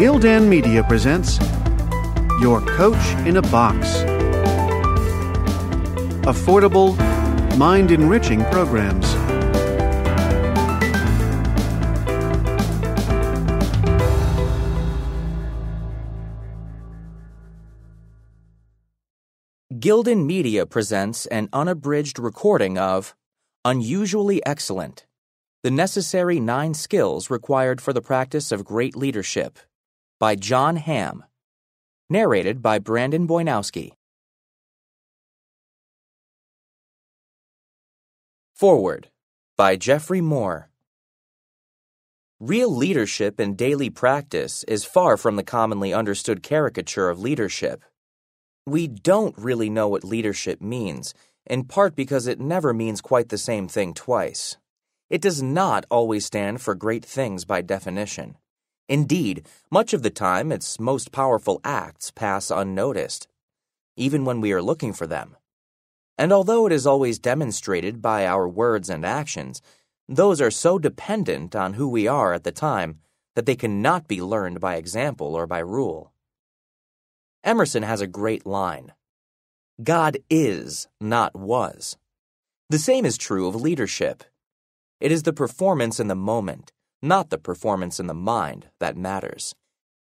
Gildan Media presents Your Coach in a Box. Affordable, mind enriching programs. Gildan Media presents an unabridged recording of Unusually Excellent The Necessary Nine Skills Required for the Practice of Great Leadership by John Hamm. Narrated by Brandon Bujnowski. Foreword by Geoffrey Moore. Real leadership in daily practice is far from the commonly understood caricature of leadership. We don't really know what leadership means, in part because it never means quite the same thing twice. It does not always stand for great things by definition. Indeed, much of the time its most powerful acts pass unnoticed, even when we are looking for them. And although it is always demonstrated by our words and actions, those are so dependent on who we are at the time that they cannot be learned by example or by rule. Emerson has a great line God is, not was. The same is true of leadership. It is the performance in the moment, not the performance in the mind, that matters.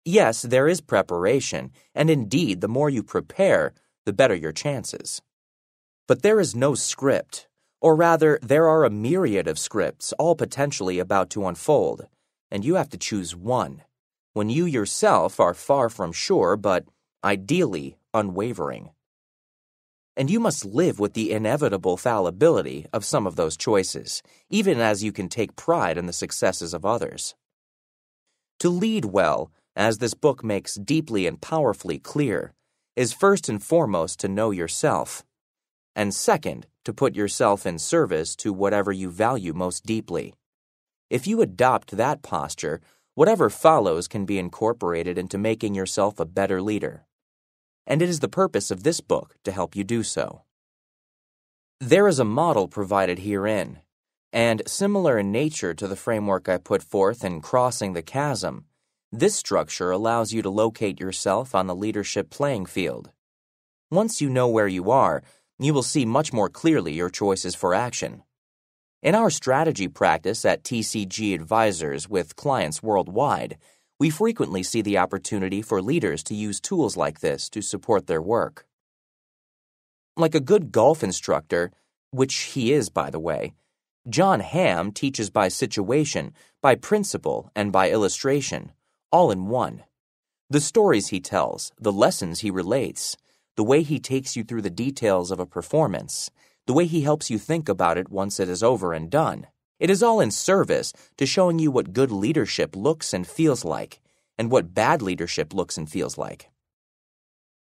Yes, there is preparation, and indeed, the more you prepare, the better your chances. But there is no script, or rather, there are a myriad of scripts, all potentially about to unfold, and you have to choose one, when you yourself are far from sure, but ideally unwavering. And you must live with the inevitable fallibility of some of those choices, even as you can take pride in the successes of others. To lead well, as this book makes deeply and powerfully clear, is first and foremost to know yourself, and second, to put yourself in service to whatever you value most deeply. If you adopt that posture, whatever follows can be incorporated into making yourself a better leader and it is the purpose of this book to help you do so. There is a model provided herein, and similar in nature to the framework I put forth in Crossing the Chasm, this structure allows you to locate yourself on the leadership playing field. Once you know where you are, you will see much more clearly your choices for action. In our strategy practice at TCG Advisors with clients worldwide, we frequently see the opportunity for leaders to use tools like this to support their work. Like a good golf instructor, which he is, by the way, John Hamm teaches by situation, by principle, and by illustration, all in one. The stories he tells, the lessons he relates, the way he takes you through the details of a performance, the way he helps you think about it once it is over and done. It is all in service to showing you what good leadership looks and feels like, and what bad leadership looks and feels like.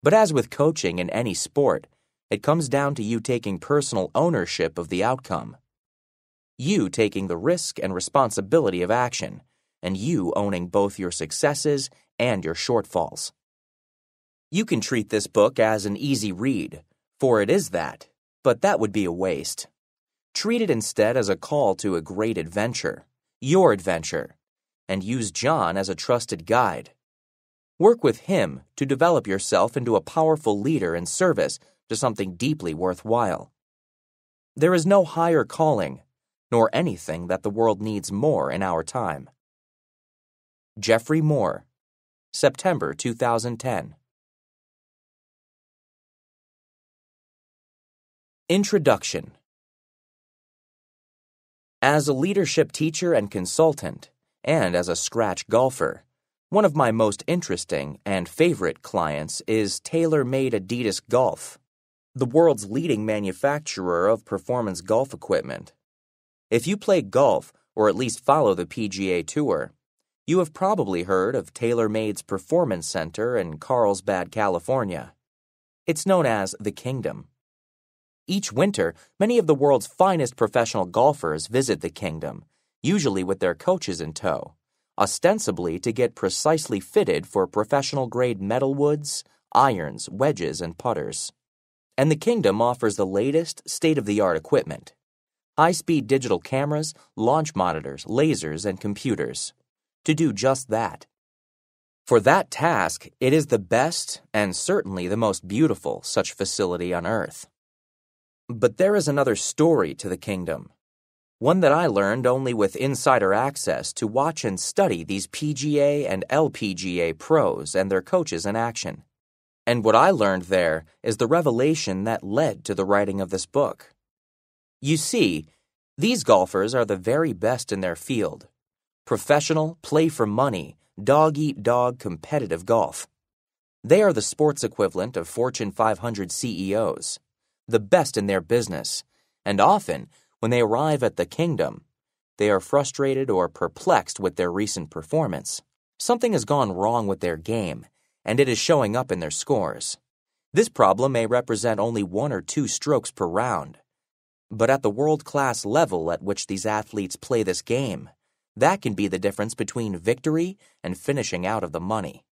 But as with coaching in any sport, it comes down to you taking personal ownership of the outcome. You taking the risk and responsibility of action, and you owning both your successes and your shortfalls. You can treat this book as an easy read, for it is that, but that would be a waste. Treat it instead as a call to a great adventure, your adventure, and use John as a trusted guide. Work with him to develop yourself into a powerful leader in service to something deeply worthwhile. There is no higher calling, nor anything that the world needs more in our time. Geoffrey Moore, September 2010. Introduction as a leadership teacher and consultant, and as a scratch golfer, one of my most interesting and favorite clients is TaylorMade Adidas Golf, the world's leading manufacturer of performance golf equipment. If you play golf, or at least follow the PGA Tour, you have probably heard of TaylorMade's Performance Center in Carlsbad, California. It's known as the Kingdom. Each winter, many of the world's finest professional golfers visit the kingdom, usually with their coaches in tow, ostensibly to get precisely fitted for professional grade metalwoods, irons, wedges, and putters. And the kingdom offers the latest, state of the art equipment high speed digital cameras, launch monitors, lasers, and computers to do just that. For that task, it is the best and certainly the most beautiful such facility on earth. But there is another story to the kingdom, one that I learned only with insider access to watch and study these PGA and LPGA pros and their coaches in action. And what I learned there is the revelation that led to the writing of this book. You see, these golfers are the very best in their field professional, play for money, dog eat dog competitive golf. They are the sports equivalent of Fortune 500 CEOs, the best in their business, and often, when they arrive at the kingdom, they are frustrated or perplexed with their recent performance. Something has gone wrong with their game, and it is showing up in their scores. This problem may represent only one or two strokes per round, but at the world class level at which these athletes play this game, that can be the difference between victory and finishing out of the money.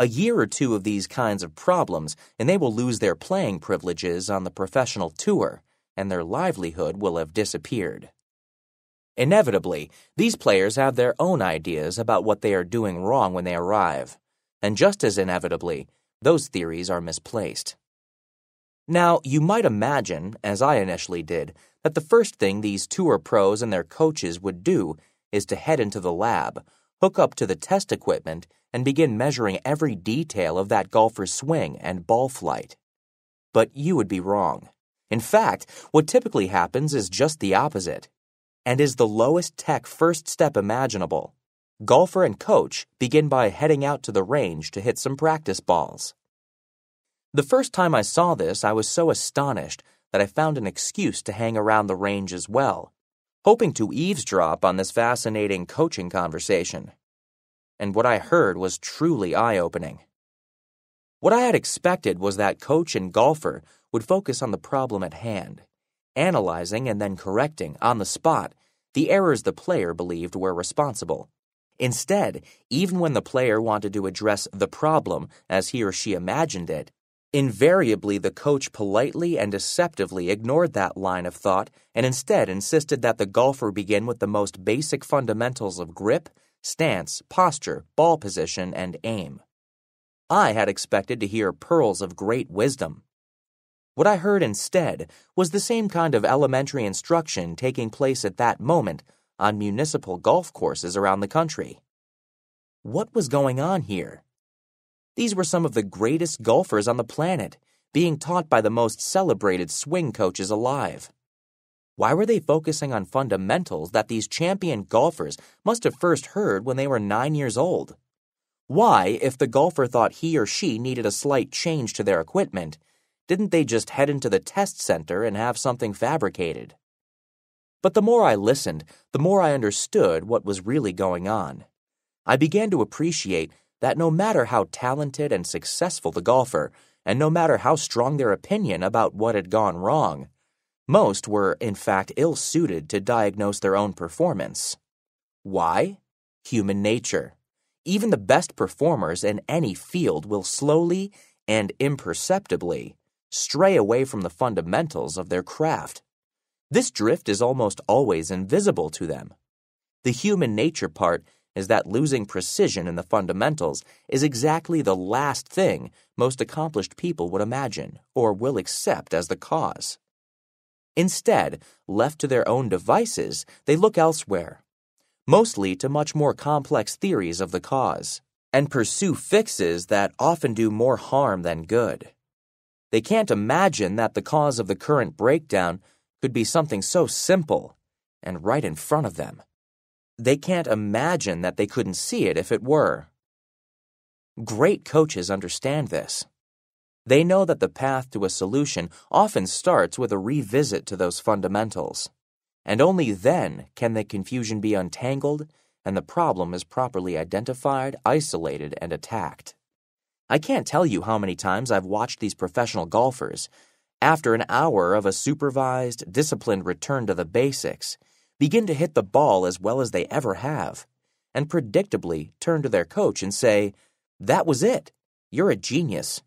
A year or two of these kinds of problems, and they will lose their playing privileges on the professional tour, and their livelihood will have disappeared. Inevitably, these players have their own ideas about what they are doing wrong when they arrive, and just as inevitably, those theories are misplaced. Now, you might imagine, as I initially did, that the first thing these tour pros and their coaches would do is to head into the lab, hook up to the test equipment, and begin measuring every detail of that golfer's swing and ball flight. But you would be wrong. In fact, what typically happens is just the opposite, and is the lowest tech first step imaginable. Golfer and coach begin by heading out to the range to hit some practice balls. The first time I saw this, I was so astonished that I found an excuse to hang around the range as well, hoping to eavesdrop on this fascinating coaching conversation. And what I heard was truly eye opening. What I had expected was that coach and golfer would focus on the problem at hand, analyzing and then correcting on the spot the errors the player believed were responsible. Instead, even when the player wanted to address the problem as he or she imagined it, Invariably, the coach politely and deceptively ignored that line of thought and instead insisted that the golfer begin with the most basic fundamentals of grip, stance, posture, ball position, and aim. I had expected to hear pearls of great wisdom. What I heard instead was the same kind of elementary instruction taking place at that moment on municipal golf courses around the country. What was going on here? These were some of the greatest golfers on the planet, being taught by the most celebrated swing coaches alive. Why were they focusing on fundamentals that these champion golfers must have first heard when they were nine years old? Why, if the golfer thought he or she needed a slight change to their equipment, didn't they just head into the test center and have something fabricated? But the more I listened, the more I understood what was really going on. I began to appreciate that no matter how talented and successful the golfer, and no matter how strong their opinion about what had gone wrong, most were, in fact, ill suited to diagnose their own performance. Why? Human nature. Even the best performers in any field will slowly and imperceptibly stray away from the fundamentals of their craft. This drift is almost always invisible to them. The human nature part is that losing precision in the fundamentals is exactly the last thing most accomplished people would imagine or will accept as the cause. Instead, left to their own devices, they look elsewhere, mostly to much more complex theories of the cause, and pursue fixes that often do more harm than good. They can't imagine that the cause of the current breakdown could be something so simple and right in front of them. They can't imagine that they couldn't see it if it were. Great coaches understand this. They know that the path to a solution often starts with a revisit to those fundamentals, and only then can the confusion be untangled and the problem is properly identified, isolated, and attacked. I can't tell you how many times I've watched these professional golfers, after an hour of a supervised, disciplined return to the basics, begin to hit the ball as well as they ever have, and predictably turn to their coach and say, That was it. You're a genius.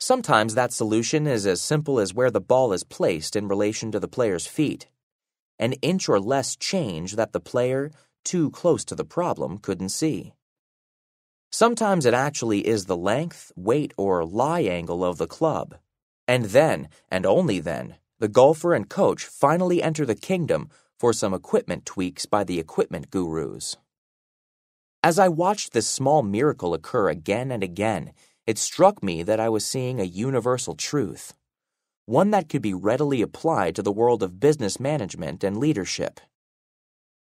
Sometimes that solution is as simple as where the ball is placed in relation to the player's feet. An inch or less change that the player, too close to the problem, couldn't see. Sometimes it actually is the length, weight, or lie angle of the club. And then, and only then, the golfer and coach finally enter the kingdom for some equipment tweaks by the equipment gurus. As I watched this small miracle occur again and again, it struck me that I was seeing a universal truth, one that could be readily applied to the world of business management and leadership.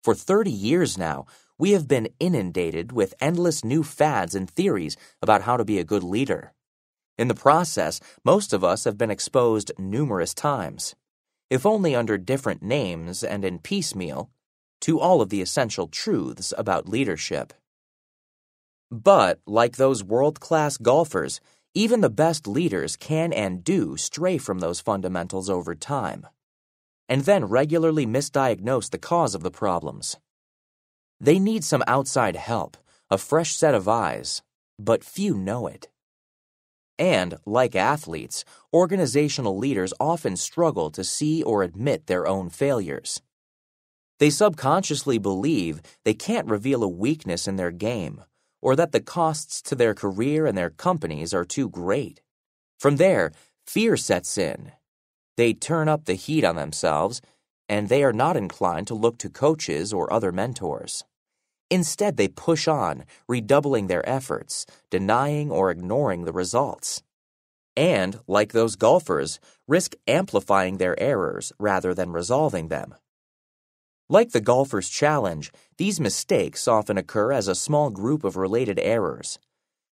For 30 years now, we have been inundated with endless new fads and theories about how to be a good leader. In the process, most of us have been exposed numerous times, if only under different names and in piecemeal, to all of the essential truths about leadership. But, like those world class golfers, even the best leaders can and do stray from those fundamentals over time, and then regularly misdiagnose the cause of the problems. They need some outside help, a fresh set of eyes, but few know it. And, like athletes, organizational leaders often struggle to see or admit their own failures. They subconsciously believe they can't reveal a weakness in their game or that the costs to their career and their companies are too great. From there, fear sets in. They turn up the heat on themselves, and they are not inclined to look to coaches or other mentors. Instead, they push on, redoubling their efforts, denying or ignoring the results. And, like those golfers, risk amplifying their errors rather than resolving them. Like the golfer's challenge, these mistakes often occur as a small group of related errors.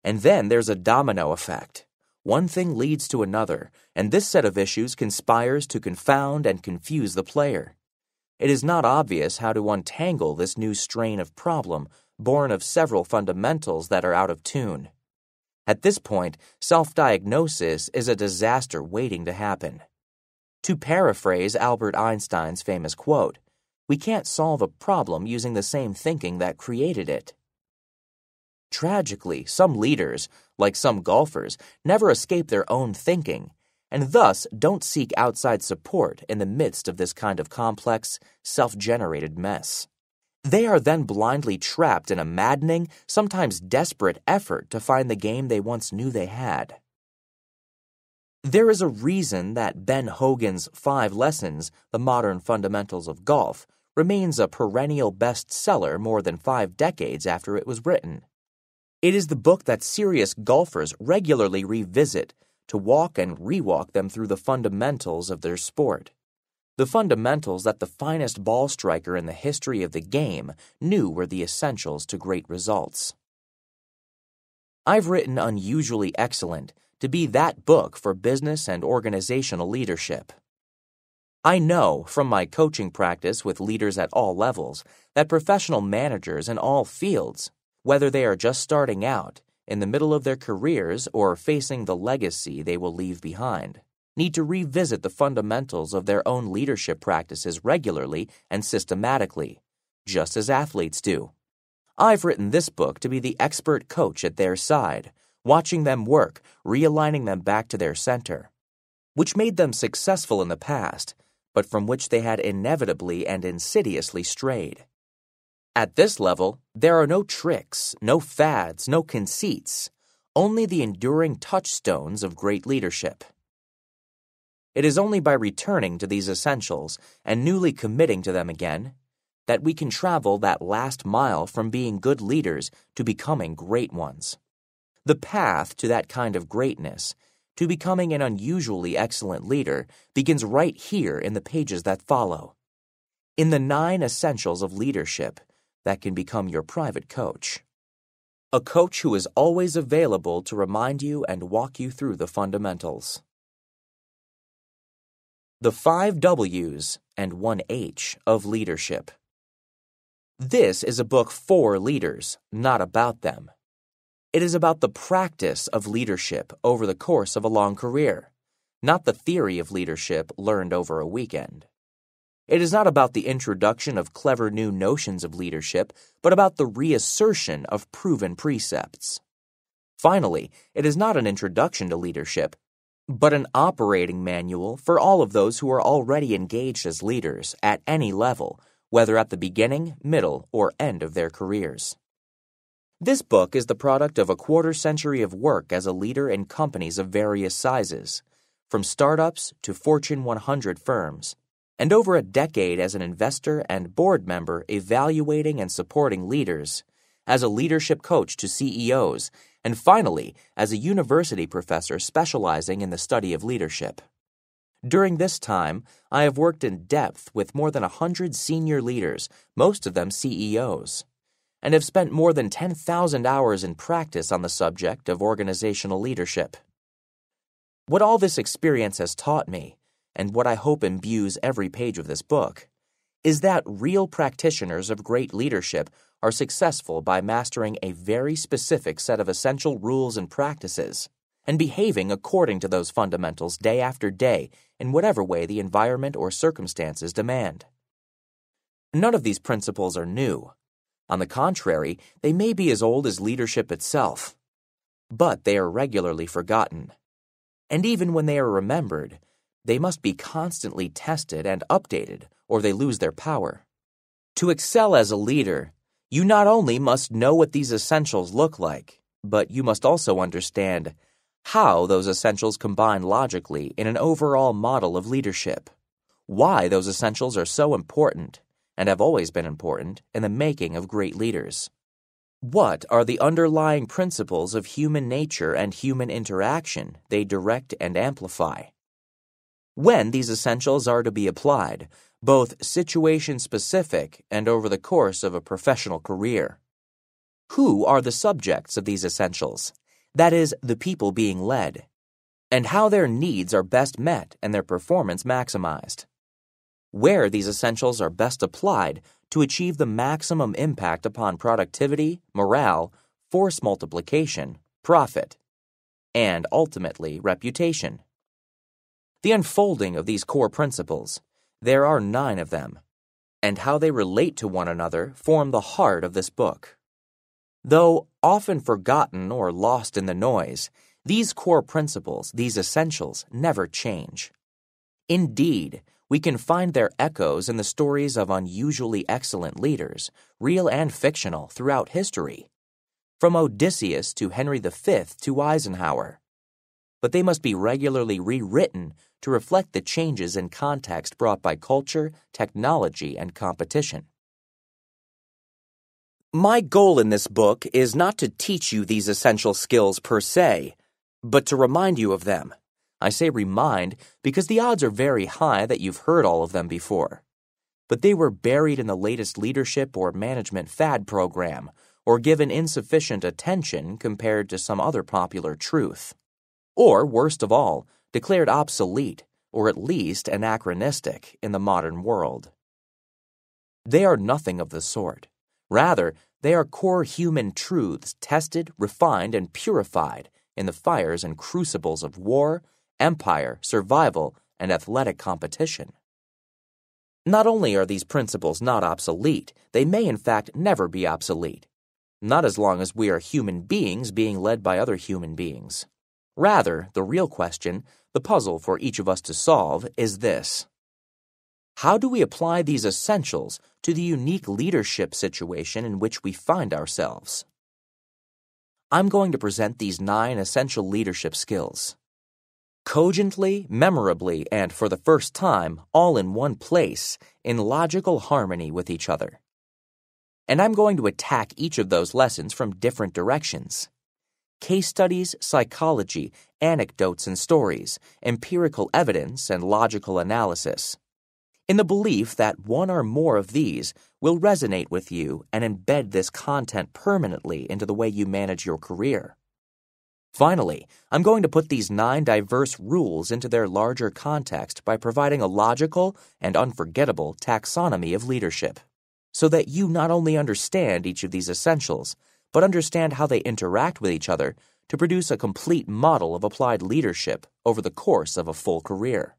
And then there's a domino effect. One thing leads to another, and this set of issues conspires to confound and confuse the player. It is not obvious how to untangle this new strain of problem, born of several fundamentals that are out of tune. At this point, self diagnosis is a disaster waiting to happen. To paraphrase Albert Einstein's famous quote, we can't solve a problem using the same thinking that created it. Tragically, some leaders, like some golfers, never escape their own thinking, and thus don't seek outside support in the midst of this kind of complex, self generated mess. They are then blindly trapped in a maddening, sometimes desperate effort to find the game they once knew they had. There is a reason that Ben Hogan's Five Lessons, The Modern Fundamentals of Golf, remains a perennial bestseller more than five decades after it was written. It is the book that serious golfers regularly revisit to walk and rewalk them through the fundamentals of their sport. The fundamentals that the finest ball striker in the history of the game knew were the essentials to great results. I've written Unusually Excellent to be that book for business and organizational leadership. I know from my coaching practice with leaders at all levels that professional managers in all fields, whether they are just starting out, in the middle of their careers, or facing the legacy they will leave behind, need to revisit the fundamentals of their own leadership practices regularly and systematically, just as athletes do. I've written this book to be the expert coach at their side, watching them work, realigning them back to their center, which made them successful in the past but from which they had inevitably and insidiously strayed. At this level, there are no tricks, no fads, no conceits, only the enduring touchstones of great leadership. It is only by returning to these essentials and newly committing to them again that we can travel that last mile from being good leaders to becoming great ones. The path to that kind of greatness to becoming an unusually excellent leader begins right here in the pages that follow. In the nine essentials of leadership that can become your private coach. A coach who is always available to remind you and walk you through the fundamentals. The five W's and one H of leadership. This is a book for leaders, not about them. It is about the practice of leadership over the course of a long career, not the theory of leadership learned over a weekend. It is not about the introduction of clever new notions of leadership, but about the reassertion of proven precepts. Finally, it is not an introduction to leadership, but an operating manual for all of those who are already engaged as leaders at any level, whether at the beginning, middle, or end of their careers. This book is the product of a quarter century of work as a leader in companies of various sizes, from startups to Fortune 100 firms, and over a decade as an investor and board member evaluating and supporting leaders, as a leadership coach to CEOs, and finally, as a university professor specializing in the study of leadership. During this time, I have worked in depth with more than a hundred senior leaders, most of them CEOs and have spent more than 10,000 hours in practice on the subject of organizational leadership. What all this experience has taught me, and what I hope imbues every page of this book, is that real practitioners of great leadership are successful by mastering a very specific set of essential rules and practices and behaving according to those fundamentals day after day in whatever way the environment or circumstances demand. None of these principles are new. On the contrary, they may be as old as leadership itself. But they are regularly forgotten. And even when they are remembered, they must be constantly tested and updated, or they lose their power. To excel as a leader, you not only must know what these essentials look like, but you must also understand how those essentials combine logically in an overall model of leadership, why those essentials are so important, and have always been important in the making of great leaders. What are the underlying principles of human nature and human interaction they direct and amplify? When these essentials are to be applied, both situation specific and over the course of a professional career. Who are the subjects of these essentials? That is, the people being led. And how their needs are best met and their performance maximized where these essentials are best applied to achieve the maximum impact upon productivity, morale, force multiplication, profit, and ultimately reputation. The unfolding of these core principles, there are nine of them, and how they relate to one another form the heart of this book. Though often forgotten or lost in the noise, these core principles, these essentials, never change. Indeed, we can find their echoes in the stories of unusually excellent leaders, real and fictional, throughout history, from Odysseus to Henry V to Eisenhower. But they must be regularly rewritten to reflect the changes in context brought by culture, technology, and competition. My goal in this book is not to teach you these essential skills per se, but to remind you of them I say remind because the odds are very high that you've heard all of them before. But they were buried in the latest leadership or management fad program, or given insufficient attention compared to some other popular truth. Or, worst of all, declared obsolete, or at least anachronistic, in the modern world. They are nothing of the sort. Rather, they are core human truths tested, refined, and purified in the fires and crucibles of war, empire, survival, and athletic competition. Not only are these principles not obsolete, they may in fact never be obsolete. Not as long as we are human beings being led by other human beings. Rather, the real question, the puzzle for each of us to solve, is this How do we apply these essentials to the unique leadership situation in which we find ourselves? I'm going to present these nine essential leadership skills cogently, memorably, and for the first time, all in one place, in logical harmony with each other. And I'm going to attack each of those lessons from different directions case studies, psychology, anecdotes and stories, empirical evidence, and logical analysis. In the belief that one or more of these will resonate with you and embed this content permanently into the way you manage your career. Finally, I'm going to put these nine diverse rules into their larger context by providing a logical and unforgettable taxonomy of leadership, so that you not only understand each of these essentials, but understand how they interact with each other to produce a complete model of applied leadership over the course of a full career.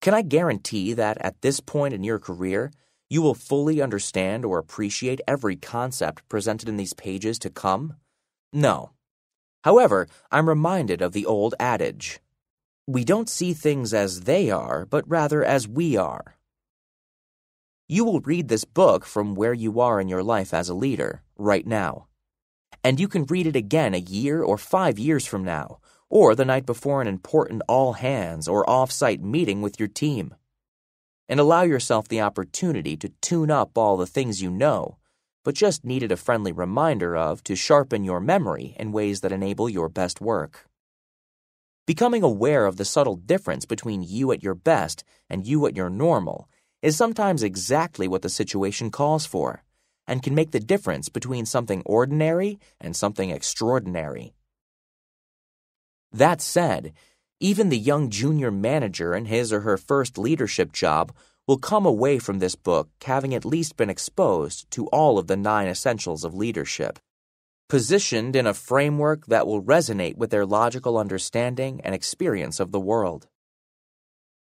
Can I guarantee that at this point in your career, you will fully understand or appreciate every concept presented in these pages to come? No, However, I'm reminded of the old adage we don't see things as they are, but rather as we are. You will read this book from where you are in your life as a leader, right now. And you can read it again a year or five years from now, or the night before an important all hands or off site meeting with your team. And allow yourself the opportunity to tune up all the things you know, but just needed a friendly reminder of to sharpen your memory in ways that enable your best work. Becoming aware of the subtle difference between you at your best and you at your normal is sometimes exactly what the situation calls for, and can make the difference between something ordinary and something extraordinary. That said, even the young junior manager in his or her first leadership job will come away from this book having at least been exposed to all of the nine essentials of leadership, positioned in a framework that will resonate with their logical understanding and experience of the world,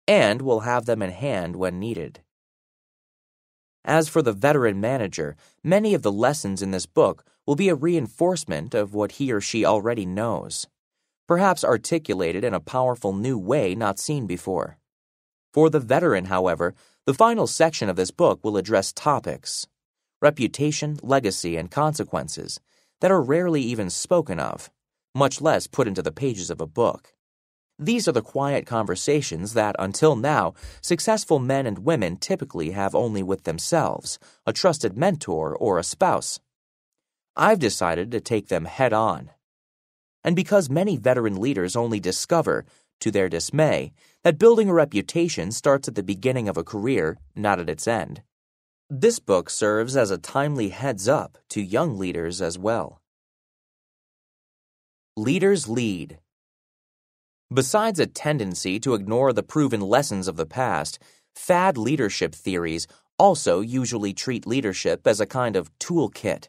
and will have them in hand when needed. As for the veteran manager, many of the lessons in this book will be a reinforcement of what he or she already knows, perhaps articulated in a powerful new way not seen before. For the veteran, however, the final section of this book will address topics reputation, legacy, and consequences that are rarely even spoken of, much less put into the pages of a book. These are the quiet conversations that, until now, successful men and women typically have only with themselves, a trusted mentor, or a spouse. I've decided to take them head on. And because many veteran leaders only discover, to their dismay, that building a reputation starts at the beginning of a career, not at its end, this book serves as a timely heads up to young leaders as well. Leaders Lead Besides a tendency to ignore the proven lessons of the past, fad leadership theories also usually treat leadership as a kind of toolkit,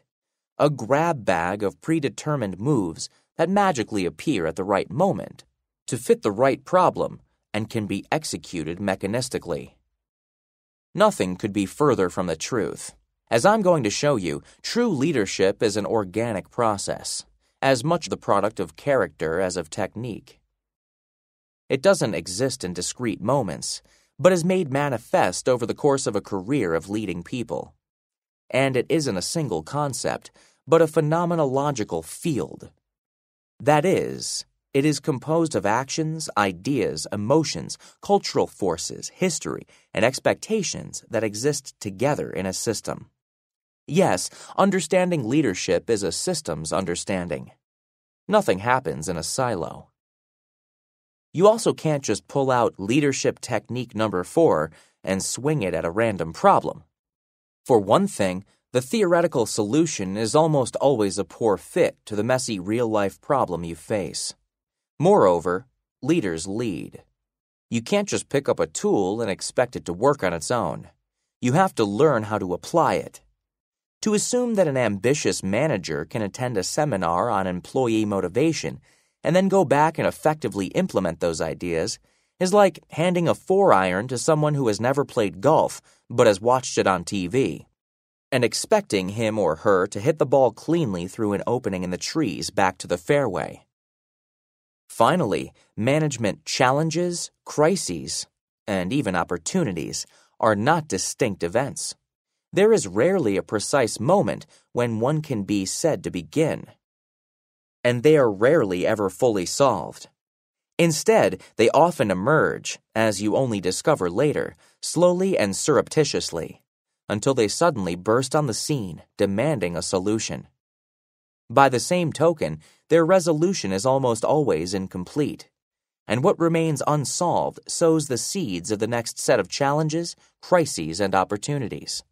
a grab bag of predetermined moves that magically appear at the right moment, to fit the right problem, and can be executed mechanistically. Nothing could be further from the truth. As I'm going to show you, true leadership is an organic process, as much the product of character as of technique. It doesn't exist in discrete moments, but is made manifest over the course of a career of leading people. And it isn't a single concept, but a phenomenological field. That is, it is composed of actions, ideas, emotions, cultural forces, history, and expectations that exist together in a system. Yes, understanding leadership is a systems understanding. Nothing happens in a silo. You also can't just pull out leadership technique number four and swing it at a random problem. For one thing, the theoretical solution is almost always a poor fit to the messy real life problem you face. Moreover, leaders lead. You can't just pick up a tool and expect it to work on its own. You have to learn how to apply it. To assume that an ambitious manager can attend a seminar on employee motivation and then go back and effectively implement those ideas is like handing a four iron to someone who has never played golf but has watched it on TV, and expecting him or her to hit the ball cleanly through an opening in the trees back to the fairway. Finally, management challenges, crises, and even opportunities are not distinct events. There is rarely a precise moment when one can be said to begin and they are rarely ever fully solved. Instead, they often emerge, as you only discover later, slowly and surreptitiously, until they suddenly burst on the scene, demanding a solution. By the same token, their resolution is almost always incomplete, and what remains unsolved sows the seeds of the next set of challenges, crises, and opportunities.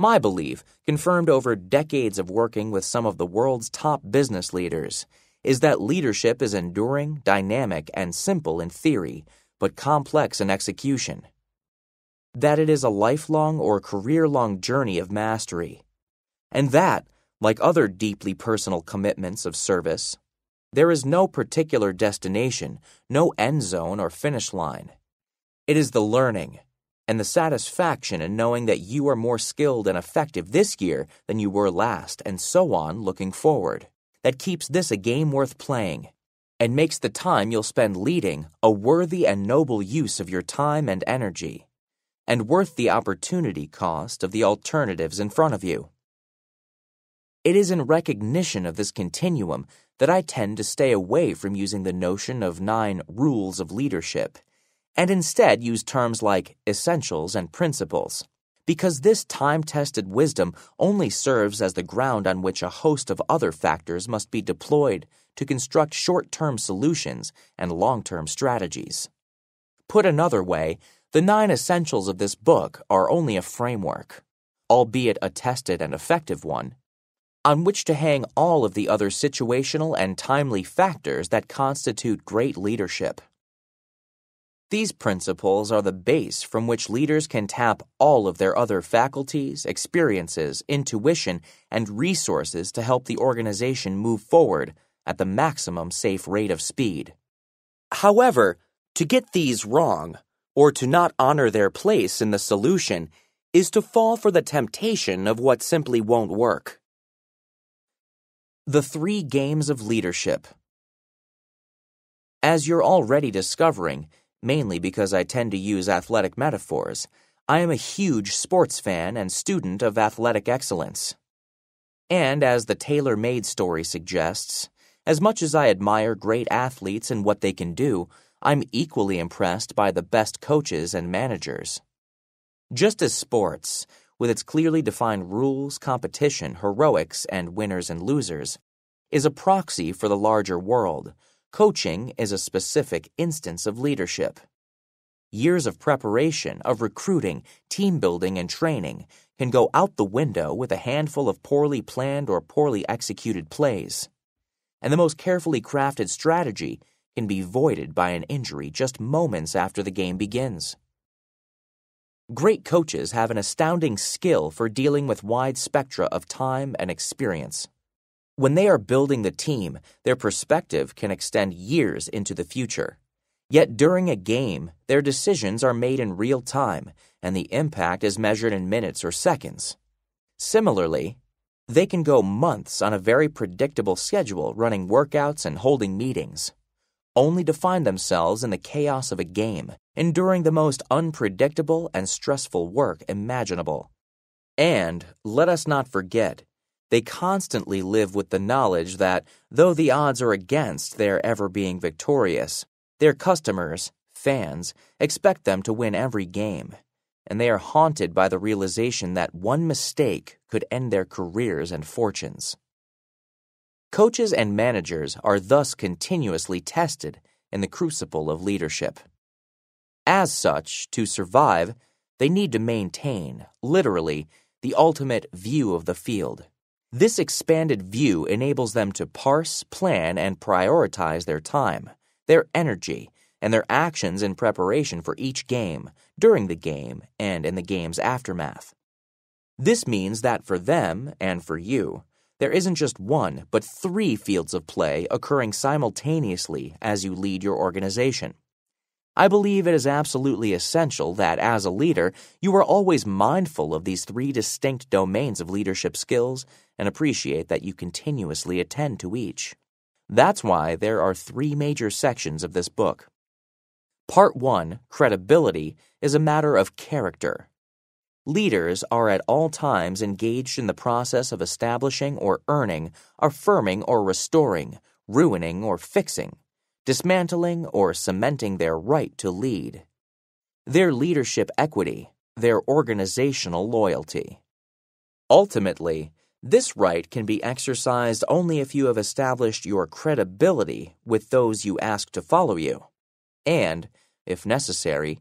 My belief, confirmed over decades of working with some of the world's top business leaders, is that leadership is enduring, dynamic, and simple in theory, but complex in execution. That it is a lifelong or career long journey of mastery. And that, like other deeply personal commitments of service, there is no particular destination, no end zone or finish line. It is the learning, and the satisfaction in knowing that you are more skilled and effective this year than you were last, and so on looking forward, that keeps this a game worth playing and makes the time you'll spend leading a worthy and noble use of your time and energy, and worth the opportunity cost of the alternatives in front of you. It is in recognition of this continuum that I tend to stay away from using the notion of nine rules of leadership and instead use terms like essentials and principles, because this time tested wisdom only serves as the ground on which a host of other factors must be deployed to construct short term solutions and long term strategies. Put another way, the nine essentials of this book are only a framework, albeit a tested and effective one, on which to hang all of the other situational and timely factors that constitute great leadership. These principles are the base from which leaders can tap all of their other faculties, experiences, intuition, and resources to help the organization move forward at the maximum safe rate of speed. However, to get these wrong, or to not honor their place in the solution, is to fall for the temptation of what simply won't work. The Three Games of Leadership As you're already discovering, mainly because I tend to use athletic metaphors, I am a huge sports fan and student of athletic excellence. And as the TaylorMade story suggests, as much as I admire great athletes and what they can do, I'm equally impressed by the best coaches and managers. Just as sports, with its clearly defined rules, competition, heroics, and winners and losers, is a proxy for the larger world, coaching is a specific instance of leadership. Years of preparation, of recruiting, team building, and training can go out the window with a handful of poorly planned or poorly executed plays and the most carefully crafted strategy can be voided by an injury just moments after the game begins. Great coaches have an astounding skill for dealing with wide spectra of time and experience. When they are building the team, their perspective can extend years into the future. Yet during a game, their decisions are made in real time, and the impact is measured in minutes or seconds. Similarly, they can go months on a very predictable schedule running workouts and holding meetings, only to find themselves in the chaos of a game, enduring the most unpredictable and stressful work imaginable. And, let us not forget, they constantly live with the knowledge that, though the odds are against their ever being victorious, their customers, fans, expect them to win every game and they are haunted by the realization that one mistake could end their careers and fortunes. Coaches and managers are thus continuously tested in the crucible of leadership. As such, to survive, they need to maintain, literally, the ultimate view of the field. This expanded view enables them to parse, plan, and prioritize their time, their energy, and their actions in preparation for each game, during the game, and in the game's aftermath. This means that for them, and for you, there isn't just one, but three fields of play occurring simultaneously as you lead your organization. I believe it is absolutely essential that, as a leader, you are always mindful of these three distinct domains of leadership skills and appreciate that you continuously attend to each. That's why there are three major sections of this book. Part 1, Credibility, is a matter of character. Leaders are at all times engaged in the process of establishing or earning, affirming or restoring, ruining or fixing, dismantling or cementing their right to lead. Their leadership equity, their organizational loyalty. Ultimately, this right can be exercised only if you have established your credibility with those you ask to follow you and, if necessary,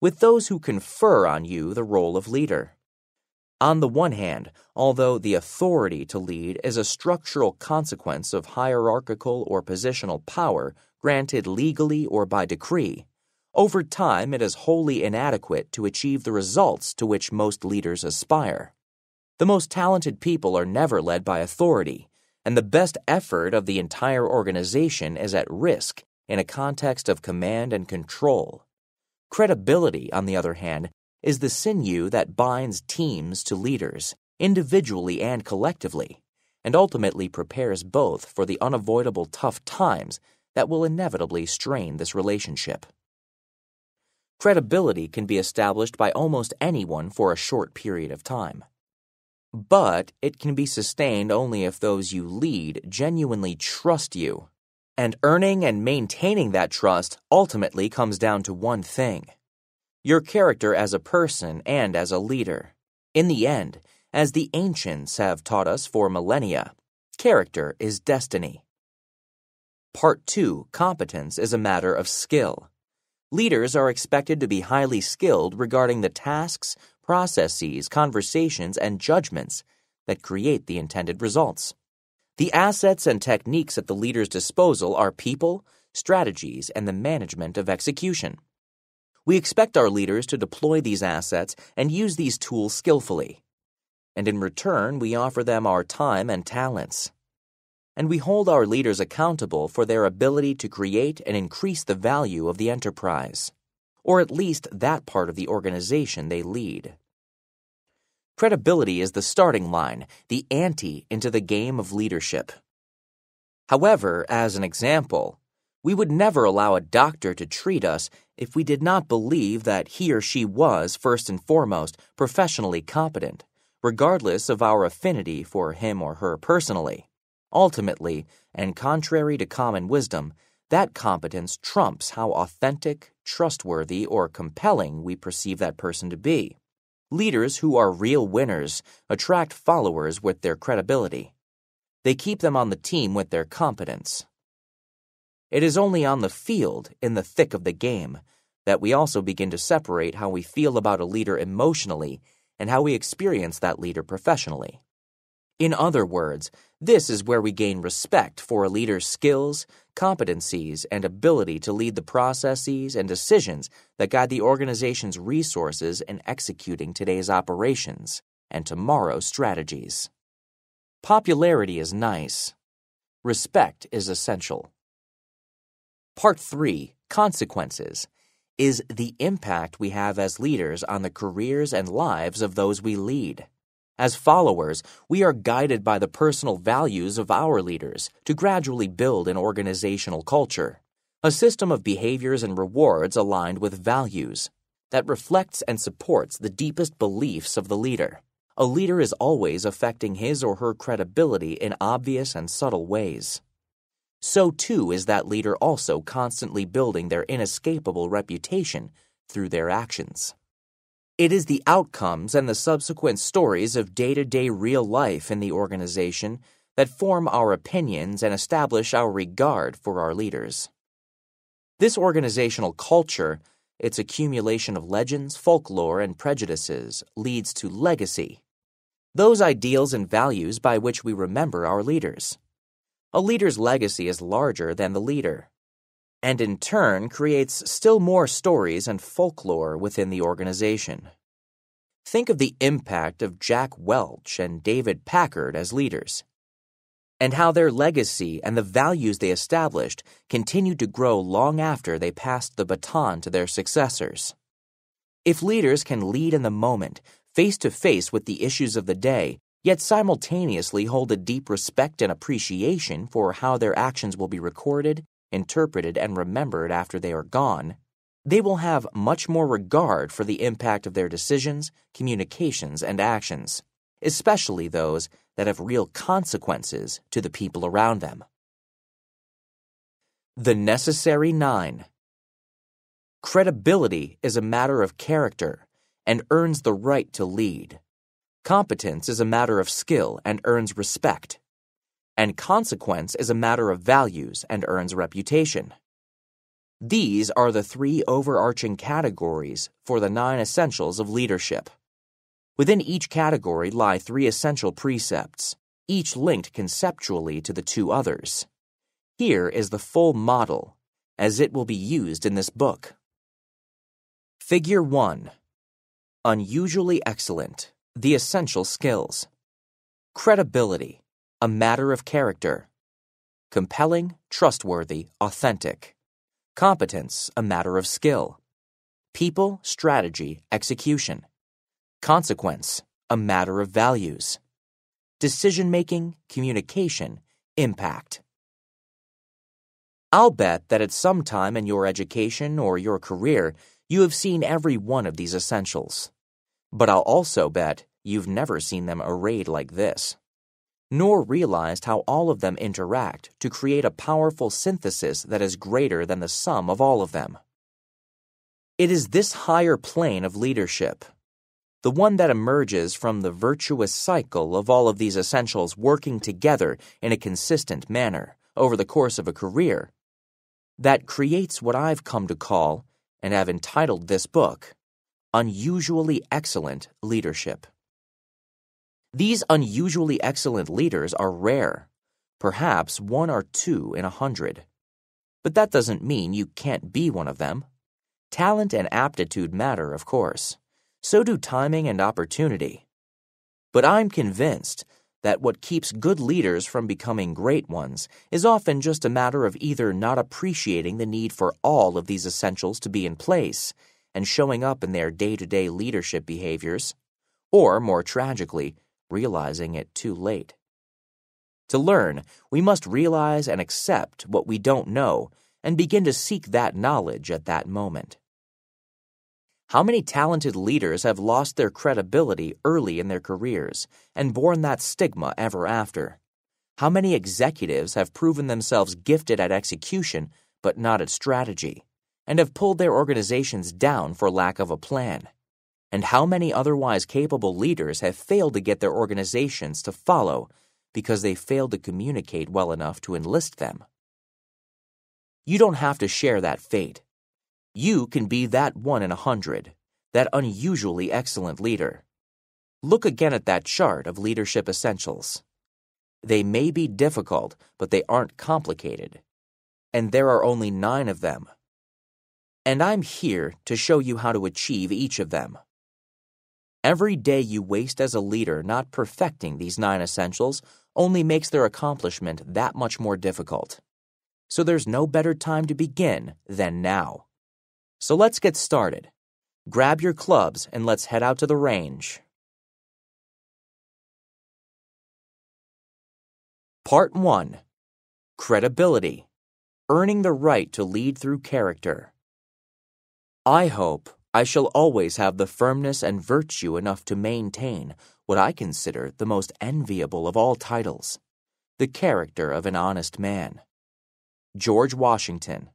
with those who confer on you the role of leader. On the one hand, although the authority to lead is a structural consequence of hierarchical or positional power granted legally or by decree, over time it is wholly inadequate to achieve the results to which most leaders aspire. The most talented people are never led by authority, and the best effort of the entire organization is at risk in a context of command and control. Credibility, on the other hand, is the sinew that binds teams to leaders, individually and collectively, and ultimately prepares both for the unavoidable tough times that will inevitably strain this relationship. Credibility can be established by almost anyone for a short period of time. But it can be sustained only if those you lead genuinely trust you. And earning and maintaining that trust ultimately comes down to one thing your character as a person and as a leader. In the end, as the ancients have taught us for millennia, character is destiny. Part 2 Competence is a matter of skill. Leaders are expected to be highly skilled regarding the tasks, processes, conversations, and judgments that create the intended results. The assets and techniques at the leader's disposal are people, strategies, and the management of execution. We expect our leaders to deploy these assets and use these tools skillfully. And in return, we offer them our time and talents and we hold our leaders accountable for their ability to create and increase the value of the enterprise, or at least that part of the organization they lead. Credibility is the starting line, the ante into the game of leadership. However, as an example, we would never allow a doctor to treat us if we did not believe that he or she was, first and foremost, professionally competent, regardless of our affinity for him or her personally. Ultimately, and contrary to common wisdom, that competence trumps how authentic, trustworthy, or compelling we perceive that person to be. Leaders who are real winners attract followers with their credibility. They keep them on the team with their competence. It is only on the field, in the thick of the game, that we also begin to separate how we feel about a leader emotionally and how we experience that leader professionally. In other words, this is where we gain respect for a leader's skills, competencies, and ability to lead the processes and decisions that guide the organization's resources in executing today's operations and tomorrow's strategies. Popularity is nice. Respect is essential. Part 3 Consequences is the impact we have as leaders on the careers and lives of those we lead. As followers, we are guided by the personal values of our leaders to gradually build an organizational culture, a system of behaviors and rewards aligned with values that reflects and supports the deepest beliefs of the leader. A leader is always affecting his or her credibility in obvious and subtle ways. So too is that leader also constantly building their inescapable reputation through their actions. It is the outcomes and the subsequent stories of day to day real life in the organization that form our opinions and establish our regard for our leaders. This organizational culture, its accumulation of legends, folklore, and prejudices, leads to legacy. Those ideals and values by which we remember our leaders. A leader's legacy is larger than the leader and in turn creates still more stories and folklore within the organization. Think of the impact of Jack Welch and David Packard as leaders, and how their legacy and the values they established continued to grow long after they passed the baton to their successors. If leaders can lead in the moment, face to face with the issues of the day, yet simultaneously hold a deep respect and appreciation for how their actions will be recorded interpreted, and remembered after they are gone, they will have much more regard for the impact of their decisions, communications, and actions, especially those that have real consequences to the people around them. The Necessary Nine Credibility is a matter of character and earns the right to lead. Competence is a matter of skill and earns respect and consequence is a matter of values and earns reputation. These are the three overarching categories for the nine essentials of leadership. Within each category lie three essential precepts, each linked conceptually to the two others. Here is the full model, as it will be used in this book. Figure 1 Unusually excellent, the essential skills. Credibility a matter of character. Compelling, trustworthy, authentic. Competence, a matter of skill. People, strategy, execution. Consequence, a matter of values. Decision making, communication, impact. I'll bet that at some time in your education or your career, You have seen every one of these essentials. But I'll also bet you've never seen them arrayed like this, nor realized how all of them interact to create a powerful synthesis that is greater than the sum of all of them. It is this higher plane of leadership, the one that emerges from the virtuous cycle of all of these essentials working together in a consistent manner over the course of a career, that creates what I've come to call and have entitled this book Unusually Excellent Leadership. These unusually excellent leaders are rare, perhaps one or two in a hundred. But that doesn't mean you can't be one of them. Talent and aptitude matter, of course. So do timing and opportunity. But I'm convinced that what keeps good leaders from becoming great ones is often just a matter of either not appreciating the need for all of these essentials to be in place and showing up in their day to day leadership behaviors, or, more tragically, realizing it too late. To learn, we must realize and accept what we don't know and begin to seek that knowledge at that moment. How many talented leaders have lost their credibility early in their careers and borne that stigma ever after? How many executives have proven themselves gifted at execution but not at strategy, and have pulled their organizations down for lack of a plan? And how many otherwise capable leaders have failed to get their organizations to follow because they failed to communicate well enough to enlist them? You don't have to share that fate. You can be that one in a hundred, that unusually excellent leader. Look again at that chart of leadership essentials. They may be difficult, but they aren't complicated. And there are only nine of them. And I'm here to show you how to achieve each of them. Every day you waste as a leader not perfecting these nine essentials only makes their accomplishment that much more difficult. So there's no better time to begin than now. So let's get started. Grab your clubs and let's head out to the range. Part 1 Credibility Earning the Right to Lead Through Character. I hope I shall always have the firmness and virtue enough to maintain what I consider the most enviable of all titles the character of an honest man. George Washington.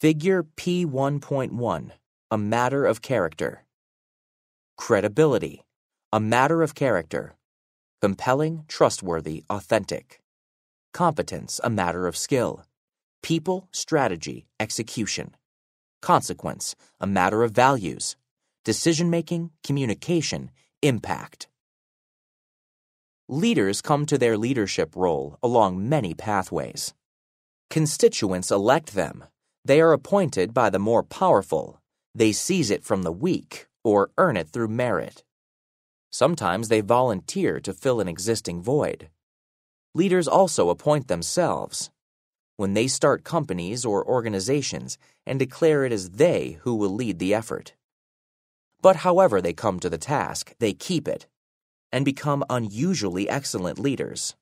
Figure P1.1 A Matter of Character. Credibility A Matter of Character. Compelling, trustworthy, authentic. Competence A Matter of Skill. People, strategy, execution. Consequence A Matter of Values. Decision making, communication, impact. Leaders come to their leadership role along many pathways. Constituents elect them they are appointed by the more powerful. They seize it from the weak or earn it through merit. Sometimes they volunteer to fill an existing void. Leaders also appoint themselves. When they start companies or organizations and declare it is they who will lead the effort. But however they come to the task, they keep it and become unusually excellent leaders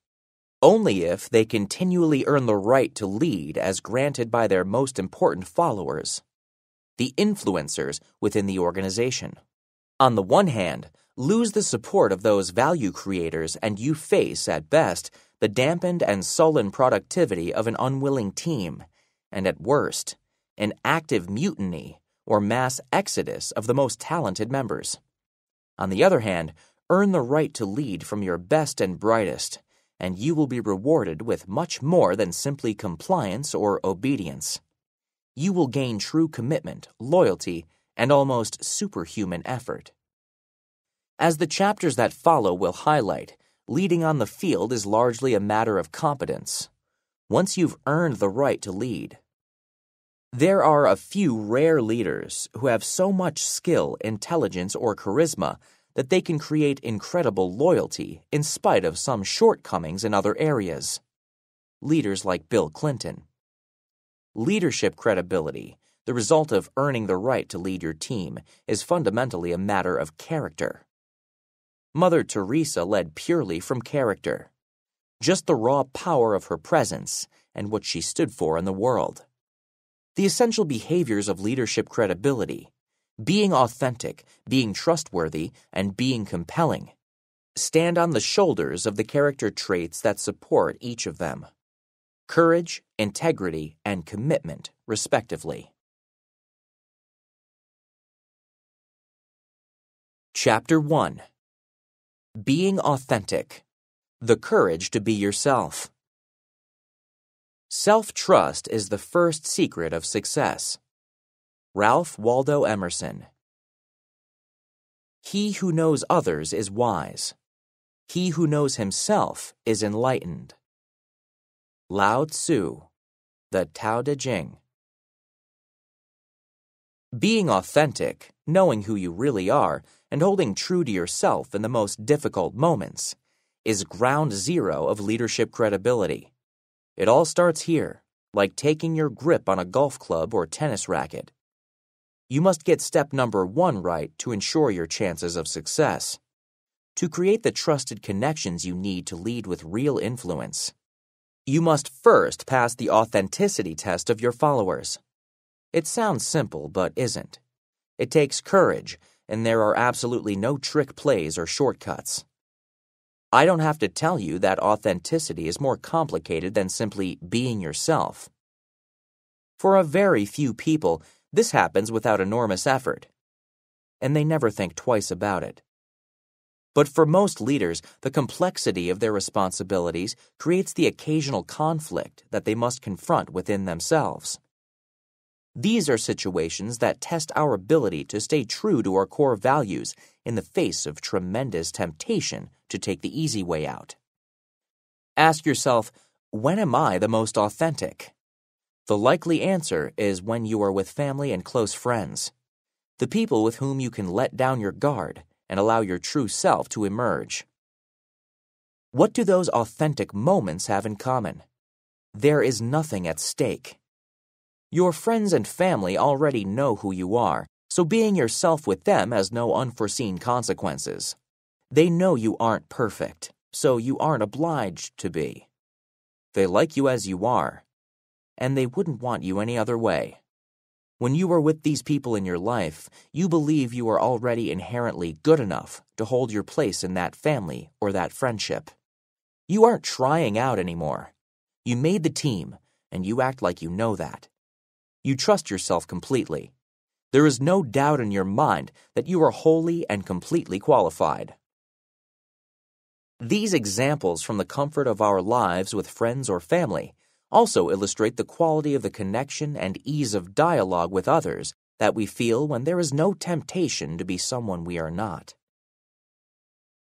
only if they continually earn the right to lead as granted by their most important followers, the influencers within the organization. On the one hand, lose the support of those value creators, and you face, at best, the dampened and sullen productivity of an unwilling team, and at worst, an active mutiny or mass exodus of the most talented members. On the other hand, earn the right to lead from your best and brightest and you will be rewarded with much more than simply compliance or obedience. You will gain true commitment, loyalty, and almost superhuman effort. As the chapters that follow will highlight, leading on the field is largely a matter of competence. Once you've earned the right to lead, there are a few rare leaders who have so much skill, intelligence, or charisma that they can create incredible loyalty in spite of some shortcomings in other areas. Leaders like Bill Clinton. Leadership credibility, the result of earning the right to lead your team, is fundamentally a matter of character. Mother Teresa led purely from character, just the raw power of her presence and what she stood for in the world. The essential behaviors of leadership credibility being authentic, being trustworthy, and being compelling stand on the shoulders of the character traits that support each of them courage, integrity, and commitment, respectively. Chapter 1 Being Authentic The Courage to Be Yourself. Self trust is the first secret of success. Ralph Waldo Emerson. He who knows others is wise. He who knows himself is enlightened. Lao Tzu, The Tao Te Ching. Being authentic, knowing who you really are, and holding true to yourself in the most difficult moments is ground zero of leadership credibility. It all starts here, like taking your grip on a golf club or tennis racket. You must get step number one right to ensure your chances of success. To create the trusted connections you need to lead with real influence, you must first pass the authenticity test of your followers. It sounds simple, but isn't. It takes courage, and there are absolutely no trick plays or shortcuts. I don't have to tell you that authenticity is more complicated than simply being yourself. For a very few people, this happens without enormous effort, and they never think twice about it. But for most leaders, the complexity of their responsibilities creates the occasional conflict that they must confront within themselves. These are situations that test our ability to stay true to our core values in the face of tremendous temptation to take the easy way out. Ask yourself, when am I the most authentic? The likely answer is when you are with family and close friends, the people with whom you can let down your guard and allow your true self to emerge. What do those authentic moments have in common? There is nothing at stake. Your friends and family already know who you are, so being yourself with them has no unforeseen consequences. They know you aren't perfect, so you aren't obliged to be. They like you as you are, and they wouldn't want you any other way. When you are with these people in your life, you believe you are already inherently good enough to hold your place in that family or that friendship. You aren't trying out anymore. You made the team, and you act like you know that. You trust yourself completely. There is no doubt in your mind that you are wholly and completely qualified. These examples from the comfort of our lives with friends or family also illustrate the quality of the connection and ease of dialogue with others that we feel when there is no temptation to be someone we are not.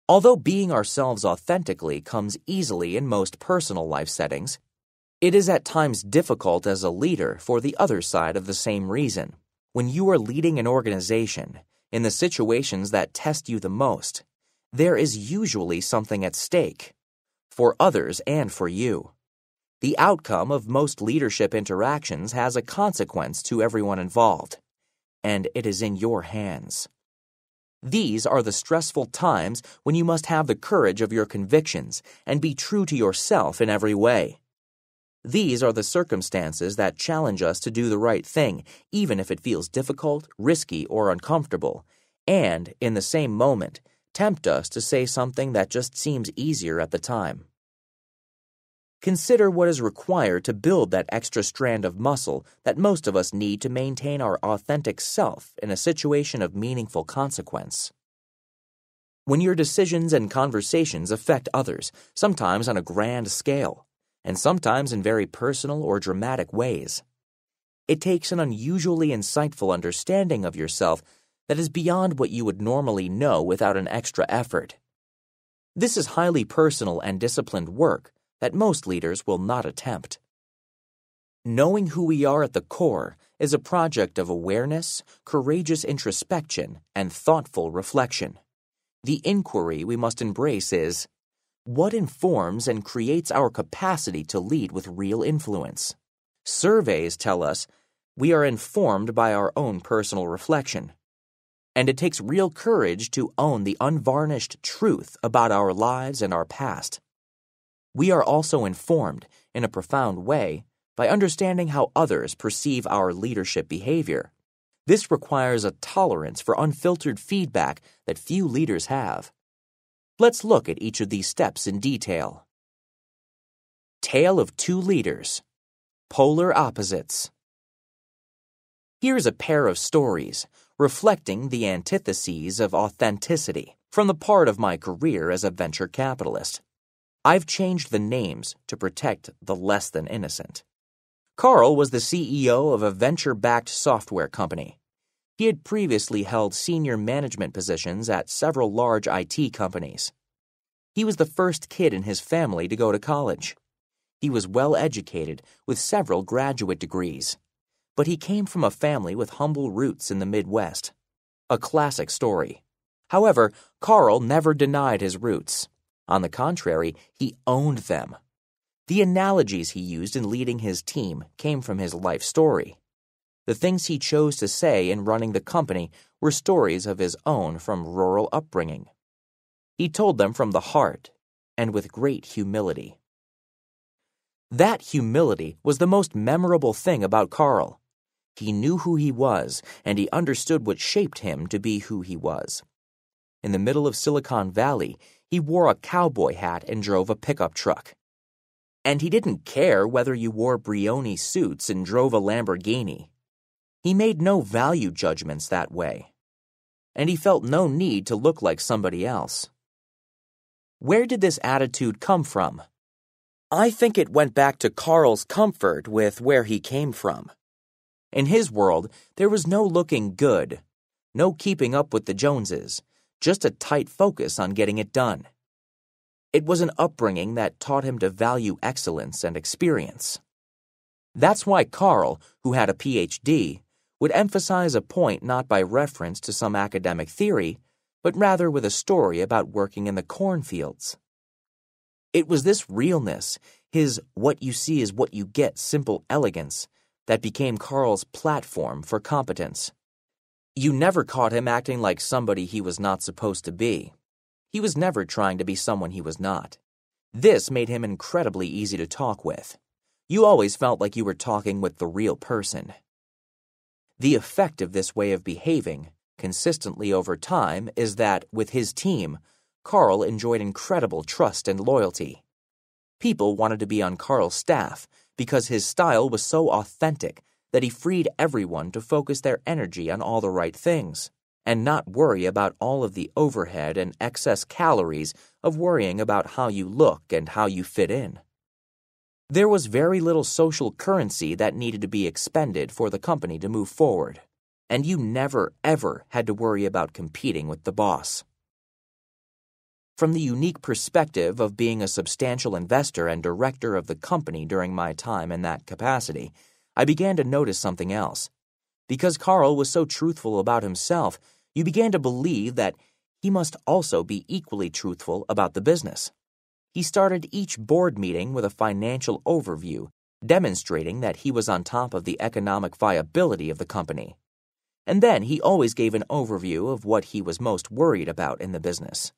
Although being ourselves authentically comes easily in most personal life settings, it is at times difficult as a leader for the other side of the same reason. When you are leading an organization, in the situations that test you the most, there is usually something at stake, for others and for you. The outcome of most leadership interactions has a consequence to everyone involved, and it is in your hands. These are the stressful times when you must have the courage of your convictions and be true to yourself in every way. These are the circumstances that challenge us to do the right thing, even if it feels difficult, risky, or uncomfortable, and, in the same moment, tempt us to say something that just seems easier at the time. Consider what is required to build that extra strand of muscle that most of us need to maintain our authentic self in a situation of meaningful consequence. When your decisions and conversations affect others, sometimes on a grand scale, and sometimes in very personal or dramatic ways. It takes an unusually insightful understanding of yourself that is beyond what you would normally know without an extra effort. This is highly personal and disciplined work that most leaders will not attempt. Knowing who we are at the core is a project of awareness, courageous introspection, and thoughtful reflection. The inquiry we must embrace is what informs and creates our capacity to lead with real influence? Surveys tell us we are informed by our own personal reflection. And it takes real courage to own the unvarnished truth about our lives and our past. We are also informed, in a profound way, by understanding how others perceive our leadership behavior. This requires a tolerance for unfiltered feedback that few leaders have. Let's look at each of these steps in detail. Tale of Two Leaders Polar Opposites. Here's a pair of stories reflecting the antitheses of authenticity from the part of my career as a venture capitalist. I've changed the names to protect the less than innocent. Carl was the CEO of a venture backed software company. He had previously held senior management positions at several large IT companies. He was the first kid in his family to go to college. He was well educated with several graduate degrees but he came from a family with humble roots in the Midwest. A classic story. However, Carl never denied his roots. On the contrary, he owned them. The analogies he used in leading his team came from his life story. The things he chose to say in running the company were stories of his own from rural upbringing. He told them from the heart and with great humility. That humility was the most memorable thing about Carl. He knew who he was, and he understood what shaped him to be who he was. In the middle of Silicon Valley, he wore a cowboy hat and drove a pickup truck. And he didn't care whether you wore Brioni suits and drove a Lamborghini. He made no value judgments that way. And he felt no need to look like somebody else. Where did this attitude come from? I think it went back to Carl's comfort with where he came from. In his world, there was no looking good, no keeping up with the Joneses, just a tight focus on getting it done. It was an upbringing that taught him to value excellence and experience. That's why Carl, who had a PhD, would emphasize a point not by reference to some academic theory, but rather with a story about working in the cornfields. It was this realness, his what you see is what you get simple elegance, that became Carl's platform for competence. You never caught him acting like somebody he was not supposed to be. He was never trying to be someone he was not. This made him incredibly easy to talk with. You always felt like you were talking with the real person. The effect of this way of behaving, consistently over time, is that, with his team, Carl enjoyed incredible trust and loyalty. People wanted to be on Carl's staff because his style was so authentic that he freed everyone to focus their energy on all the right things and not worry about all of the overhead and excess calories of worrying about how you look and how you fit in. There was very little social currency that needed to be expended for the company to move forward, and you never, ever had to worry about competing with the boss. From the unique perspective of being a substantial investor and director of the company during my time in that capacity, I began to notice something else. Because Carl was so truthful about himself, you began to believe that he must also be equally truthful about the business. He started each board meeting with a financial overview, demonstrating that he was on top of the economic viability of the company. And then he always gave an overview of what he was most worried about in the business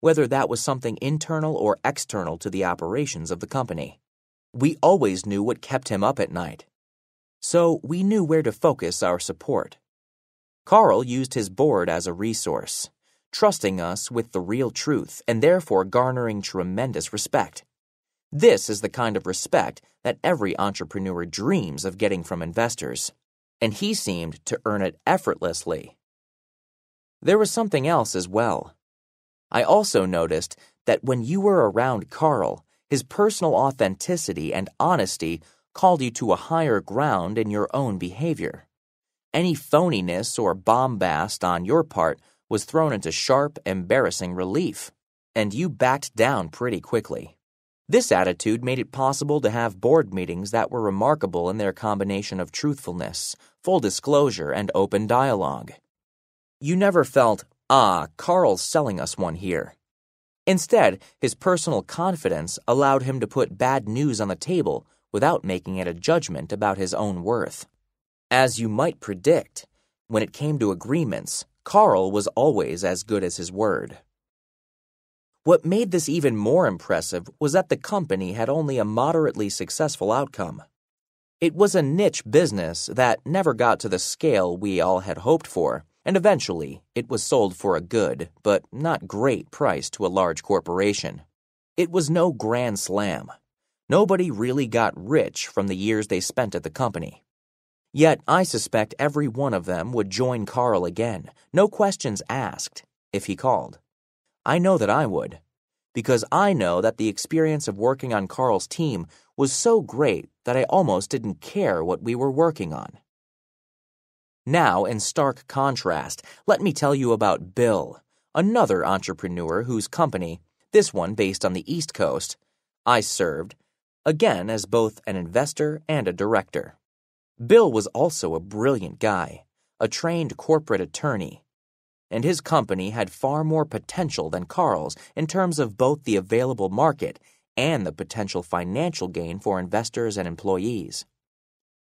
whether that was something internal or external to the operations of the company. We always knew what kept him up at night. So we knew where to focus our support. Carl used his board as a resource, trusting us with the real truth and therefore garnering tremendous respect. This is the kind of respect that every entrepreneur dreams of getting from investors, and he seemed to earn it effortlessly. There was something else as well. I also noticed that when you were around Carl, his personal authenticity and honesty called you to a higher ground in your own behavior. Any phoniness or bombast on your part was thrown into sharp, embarrassing relief, and you backed down pretty quickly. This attitude made it possible to have board meetings that were remarkable in their combination of truthfulness, full disclosure, and open dialogue. You never felt, Ah, Carl's selling us one here. Instead, his personal confidence allowed him to put bad news on the table without making it a judgment about his own worth. As you might predict, when it came to agreements, Carl was always as good as his word. What made this even more impressive was that the company had only a moderately successful outcome. It was a niche business that never got to the scale we all had hoped for, and eventually it was sold for a good, but not great price to a large corporation. It was no grand slam. Nobody really got rich from the years they spent at the company. Yet I suspect every one of them would join Carl again, no questions asked, if he called. I know that I would, because I know that the experience of working on Carl's team was so great that I almost didn't care what we were working on. Now, in stark contrast, let me tell you about Bill, another entrepreneur whose company, this one based on the East Coast, I served, again as both an investor and a director. Bill was also a brilliant guy, a trained corporate attorney, and his company had far more potential than Carl's in terms of both the available market and the potential financial gain for investors and employees.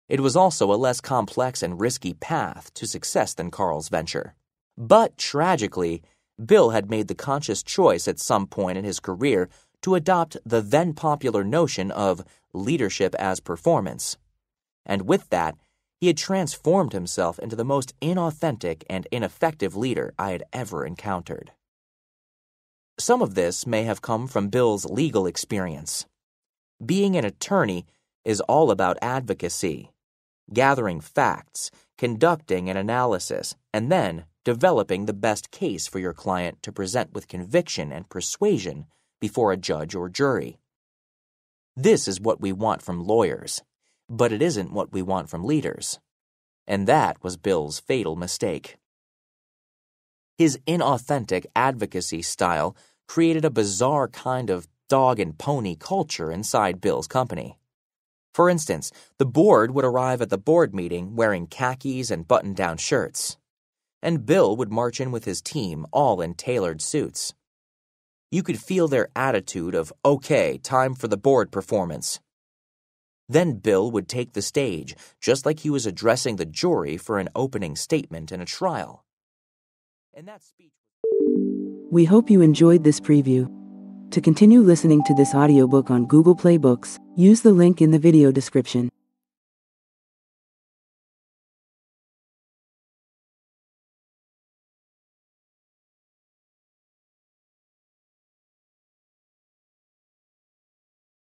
It was also a less complex and risky path to success than Carl's venture. But tragically, Bill had made the conscious choice at some point in his career to adopt the then popular notion of leadership as performance. And with that, he had transformed himself into the most inauthentic and ineffective leader I had ever encountered. Some of this may have come from Bill's legal experience. Being an attorney is all about advocacy, gathering facts, conducting an analysis, and then developing the best case for your client to present with conviction and persuasion before a judge or jury. This is what we want from lawyers, but it isn't what we want from leaders. And that was Bill's fatal mistake. His inauthentic advocacy style created a bizarre kind of dog and pony culture inside Bill's company. For instance, the board would arrive at the board meeting wearing khakis and button down shirts, and Bill would march in with his team all in tailored suits. You could feel their attitude of, okay, time for the board performance. Then Bill would take the stage, just like he was addressing the jury for an opening statement in a trial. In that speech, we hope you enjoyed this preview. To continue listening to this audiobook on Google Play Books, use the link in the video description.